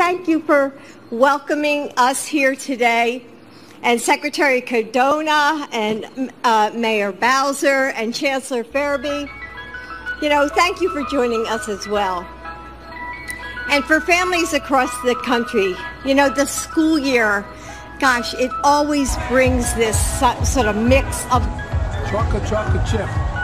thank you for welcoming us here today. And Secretary Cardona and uh, Mayor Bowser and Chancellor Ferebee, you know, thank you for joining us as well. And for families across the country, you know, the school year, gosh, it always brings this sort of mix of chocolate chocolate chip